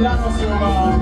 裏の塩が